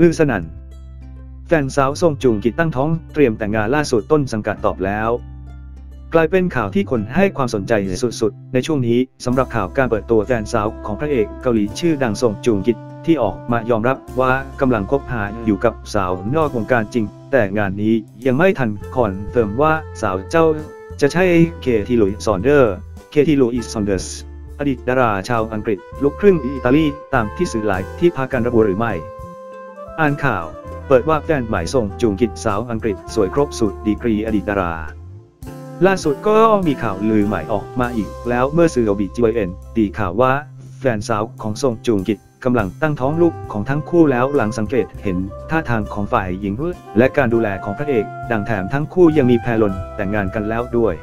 ลือสนั่นแฟนสาวทรงจูงกิจตั้งท้องเตรียมแต่งงานล่าสุดต้นสังกัดตอบแล้ว กลายเป็นข่าวที่คนให้ความสนใจสุดๆ ในช่วงนี้สำหรับข่าวการเปิดตัวแฟนสาวของพระเอกเกาหลีชื่อดังทรงจูงกิจที่ออกมายอมรับว่ากำลังคบหาอยู่กับสาวนอกวงการจริง แต่งานนี้ยังไม่ทัน confirm ว่าสาวเจ้าจะใช่ Katy Louise Saunders Katy Louise Saunders อดีตดาราชาวอังกฤษ ลูกครึ่งอิตาลี ตามที่สื่อหลายที่พากันระบุหรือไม่ อ่านข่าว เปิดว่าแฟนใหม่ส่งจูงกิจสาวอังกฤษสวยครบสุดดีกรีอดีตดารา ล่าสุดก็มีข่าวลือใหม่ออกมาอีก แล้วเมื่อสื่อบีจีเอ็นตีข่าวว่าแฟนสาวของทรงจูงกิจกำลังตั้งท้องลูกของทั้งคู่แล้วหลังสังเกตเห็นท่าทางของฝ่ายหญิงและการดูแลของพระเอก ดังแถมทั้งคู่ยังมีแพลนแต่งงานกันแล้วด้วย